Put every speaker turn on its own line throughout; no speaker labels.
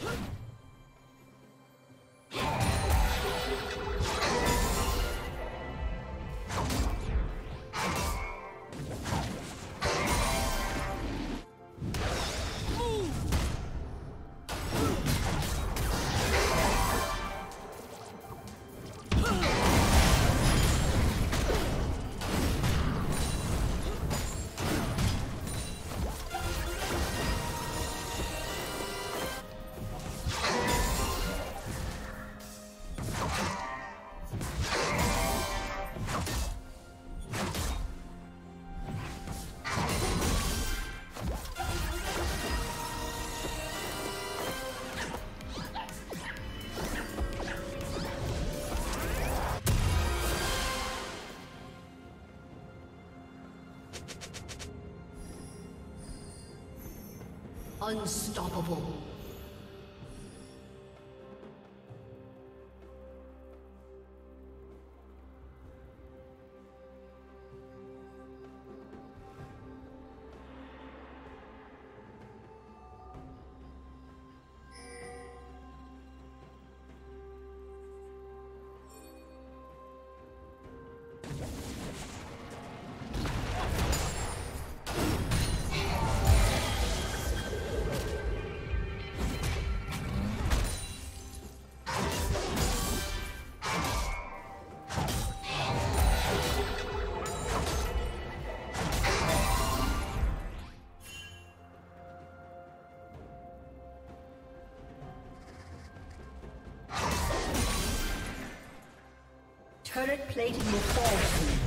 Huh? Unstoppable. Turret plating will fall soon.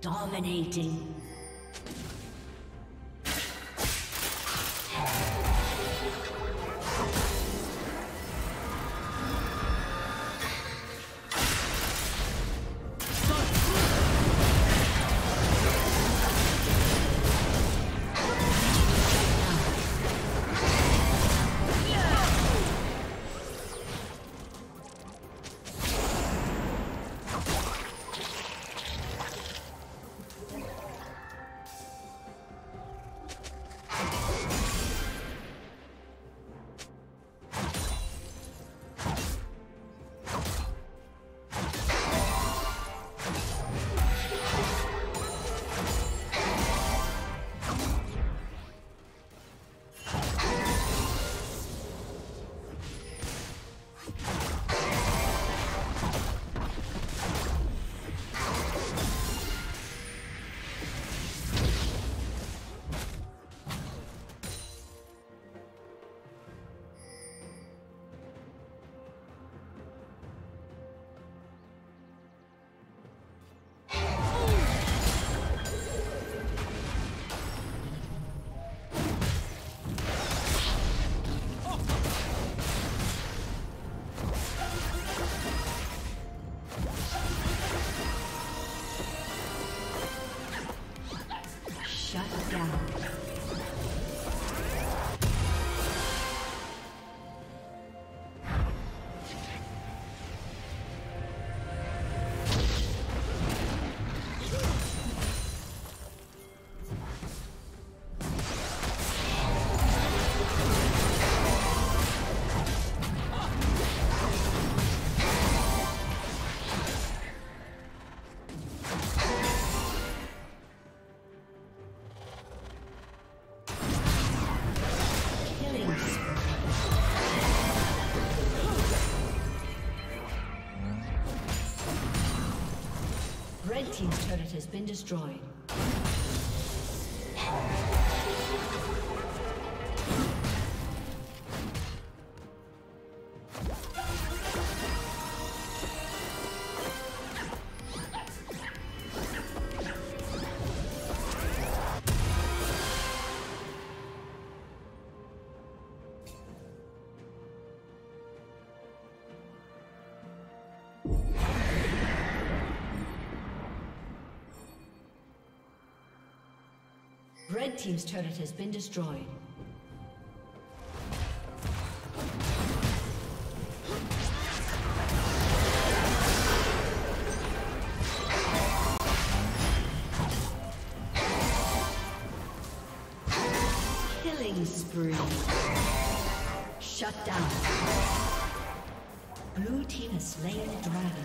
Dominating. Has been destroyed. Red Team's turret has been destroyed. Killing spree. Shut down. Blue team has slain the dragon.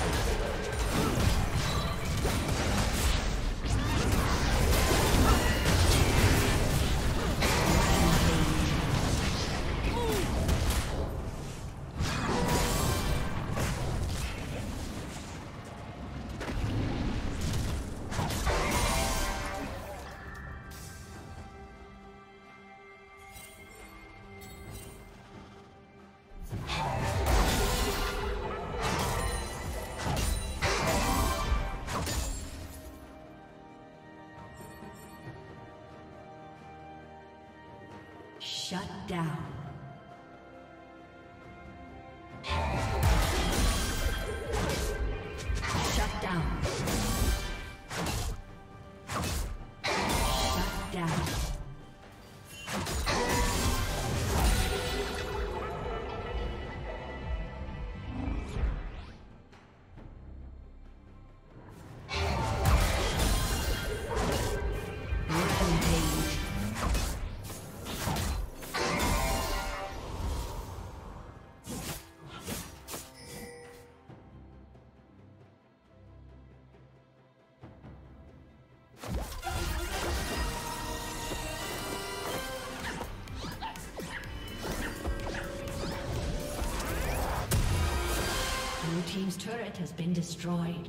Thank you. Shut down. Has been destroyed.